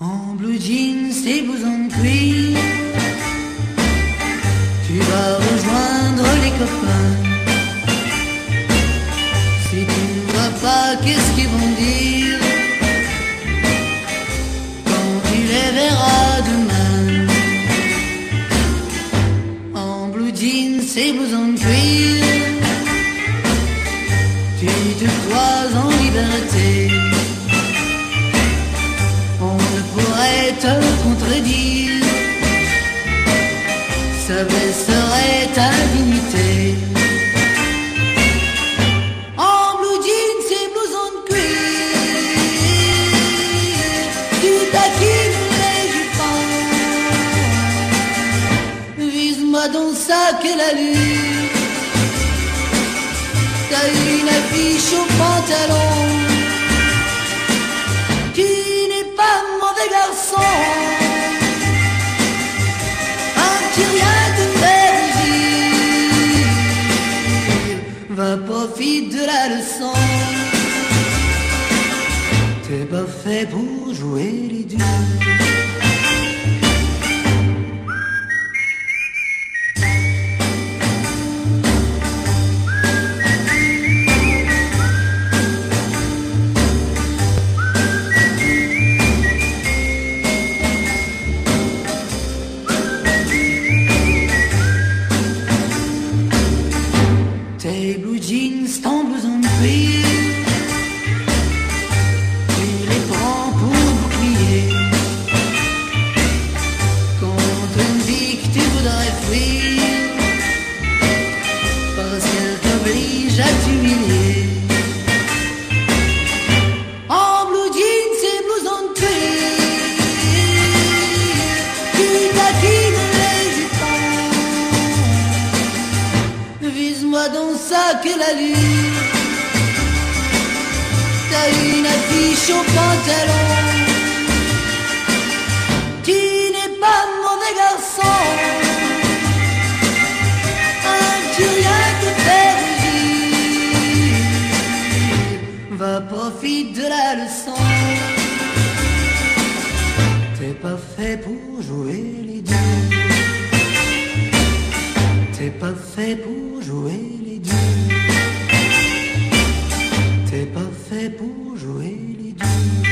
blue jeans, ses blousons de cuir. Tu vas rejoindre les copains. Si tu ne vois pas, qu'est-ce qu'ils vont dire quand tu les verras demain? En blue jeans, ses blousons pourrait te contredire. Ça baisserait ta dignité. En blue jeans et blousons de cuir, tu taquines les jupons. Vise-moi donc ça quelle allure. T'as une affiche au pantalon. Profite de la leçon. T'es pas fait pour jouer les durs. Vise-moi donc ça que la lune. T'as une affiche au pantalon. Tu n'es pas mauvais garçon. Un petit rien te fait rougir Va profite de la leçon. T'es pas fait pour jouer les durs T'es pas fait pour jouer les durs. T'es pas fait pour jouer les durs.